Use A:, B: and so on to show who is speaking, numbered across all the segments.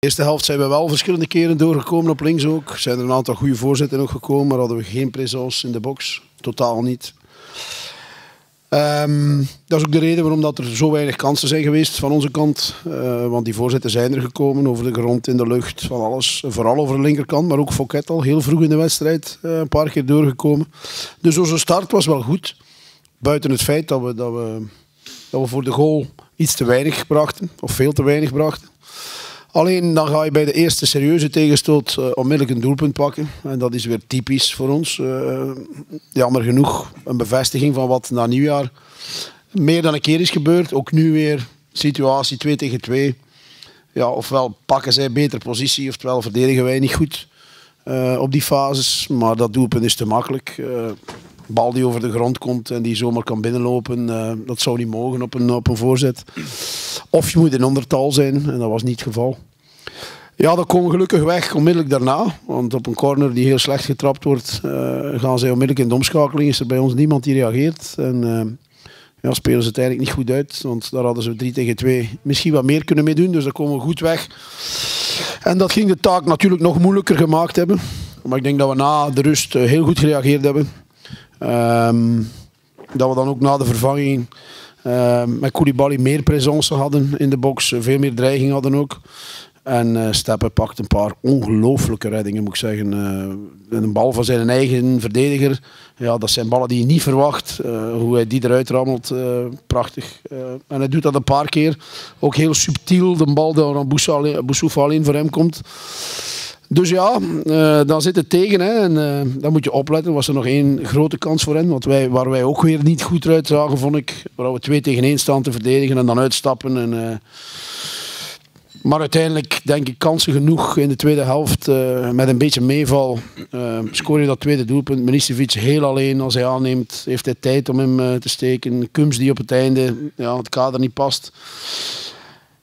A: De eerste helft zijn we wel verschillende keren doorgekomen op links ook. Zijn er een aantal goede voorzetten ook gekomen, maar hadden we geen présence in de box. Totaal niet. Ehm, dat is ook de reden waarom dat er zo weinig kansen zijn geweest van onze kant. Uh, want die voorzetten zijn er gekomen over de grond, in de lucht, van alles. Vooral over de linkerkant, maar ook Fouquet al heel vroeg in de wedstrijd uh, een paar keer doorgekomen. Dus onze start was wel goed. Buiten het feit dat we, dat we, dat we voor de goal iets te weinig brachten, of veel te weinig brachten. Alleen dan ga je bij de eerste serieuze tegenstoot uh, onmiddellijk een doelpunt pakken. En dat is weer typisch voor ons. Uh, jammer genoeg een bevestiging van wat na nieuwjaar meer dan een keer is gebeurd. Ook nu weer situatie 2 tegen 2. Ja, ofwel pakken zij beter positie, oftewel verdedigen wij niet goed uh, op die fases. Maar dat doelpunt is te makkelijk. bal die over de grond komt en die zomaar kan binnenlopen, dat zou niet mogen op een, op een voorzet. Of je moet in ondertal zijn, en dat was niet het geval. Ja, dat komen gelukkig weg onmiddellijk daarna. Want op een corner die heel slecht getrapt wordt, uh, gaan zij onmiddellijk in de omschakeling. Is er bij ons niemand die reageert. En uh, ja, spelen ze het eigenlijk niet goed uit. Want daar hadden ze 3 tegen 2 misschien wat meer kunnen meedoen. Dus daar komen we goed weg. En dat ging de taak natuurlijk nog moeilijker gemaakt hebben. Maar ik denk dat we na de rust uh, heel goed gereageerd hebben. Um, dat we dan ook na de vervanging met Koulibaly meer presence hadden in de box. Veel meer dreiging hadden ook. En uh, Steppen pakt een paar ongelooflijke reddingen, moet ik zeggen. Uh, een bal van zijn eigen verdediger. Ja, dat zijn ballen die je niet verwacht. Hoe hij die eruit rammelt, prachtig. en hij doet dat een paar keer. Ook heel subtiel, de bal die aan Boussoufa alleen voor hem komt. Dus ja, uh, dan zit het tegen. Hè, en uh, dan moet je opletten. Was er nog één grote kans voor hen. Want wij, waar wij ook weer niet goed uit zagen, vond ik. Waar we twee tegen één staan te verdedigen en dan uitstappen. En, uh, maar uiteindelijk denk ik kansen genoeg in de tweede helft. met een beetje meeval scoor je dat tweede doelpunt. Milicevic heel alleen als hij aanneemt. Heeft hij tijd om hem te steken. Kums die op het einde ja, het kader niet past.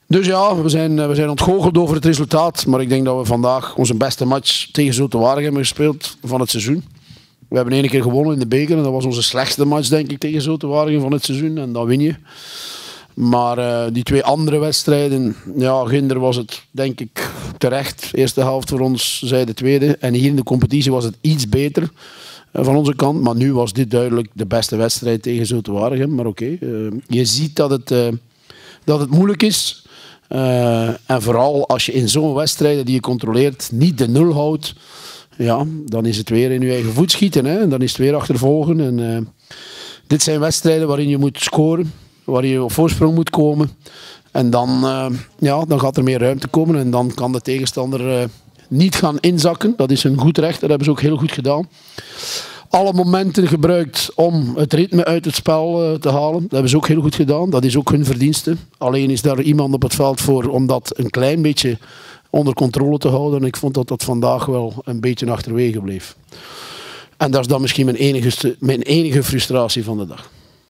A: Dus ja, we zijn, we zijn ontgoocheld over het resultaat. Maar ik denk dat we vandaag onze beste match tegen Zulte hebben gespeeld van het seizoen. We hebben één keer gewonnen in de beker. En dat was onze slechtste match, denk ik, tegen Zulte van het seizoen. En dan win je. Maar uh, die twee andere wedstrijden, ja, Ginder was het denk ik terecht. Eerste helft voor ons, zij de tweede. En hier in de competitie was het iets beter uh, van onze kant. Maar nu was dit duidelijk de beste wedstrijd tegen Zulte. Maar oké, je ziet dat het, dat het moeilijk is. Uh, en vooral als je in zo'n wedstrijden die je controleert niet de nul houdt, ja, dan is het weer in je eigen voet schieten. Hè? En dan is het weer achtervolgen. En, uh, dit zijn wedstrijden waarin je moet scoren, waarin je op voorsprong moet komen. En dan, uh, ja, dan gaat er meer ruimte komen en dan kan de tegenstander niet gaan inzakken. Dat is een goed recht, dat hebben ze ook heel goed gedaan alle momenten gebruikt om het ritme uit het spel uh, te halen. Dat hebben ze ook heel goed gedaan. Dat is ook hun verdienste. Alleen is daar iemand op het veld voor om dat een klein beetje onder controle te houden. En ik vond dat dat vandaag wel een beetje achterwege bleef. En dat is dan misschien mijn mijn enige frustratie van de dag.